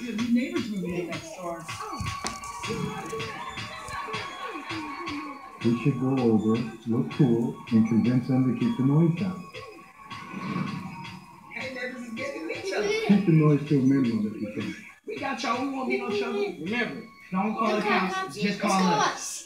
Your neighbors moving next door. We should go over, look cool, and convince them to keep the noise down. Hey, neighbors is getting each other. Keep the noise to a minimum if you can. We got y'all. We won't be no trouble. Remember, don't call the cops. Just call Let's us.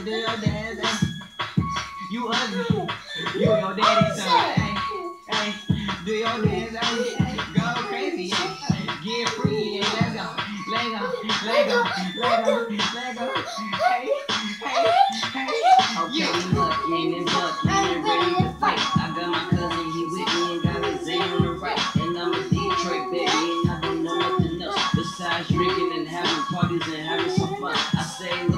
Your do your dance. You ugly. You your daddy's son. Hey, hey, do your dance. Hey, go crazy. Hey, get free. Hey, let's go. Let go. Let go. Let go. Let go. Hey, hey, hey. Okay, look, ain't it buck, ain't it ready to fight? I got my cousin, he with me and got his aim on the right. And I'm a Detroit baby, and I don't know nothing else besides drinking and having parties and having some fun. I say,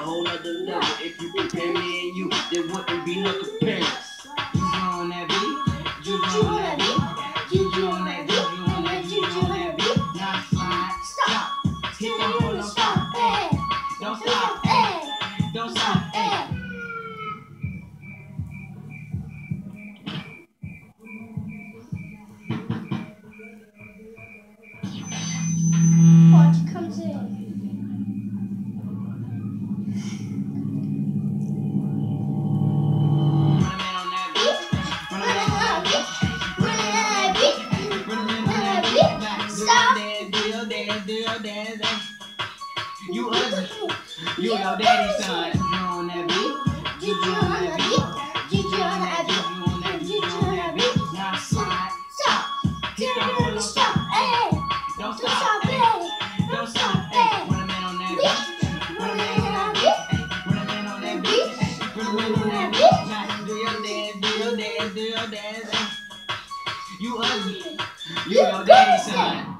a whole nother level. If you compare me and you, there wouldn't be no comparison. Juju on that beat. Juju on that beat. Juju on that beat. Juju on that. Juju on that beat. Now slide. Stop. Hit them for don't stop. Hey, Don't stop. hey, Don't stop. Dance. Do your dance. Hey. You ugly. You your daddy's son. Juju on that beat. Juju on that beat. Juju on that beat. Juju on that. Juju on that beat. Now slide. Stop. Hit them for don't Stop. Hey, Don't stop. Hey. Don't stop. Hey. Run a man on that beat. Run a man on that beat. Run a man on that beat. Run a man on that beat. Now do your dance. Do your dance. Do your dance. You ugly. You your daddy's son.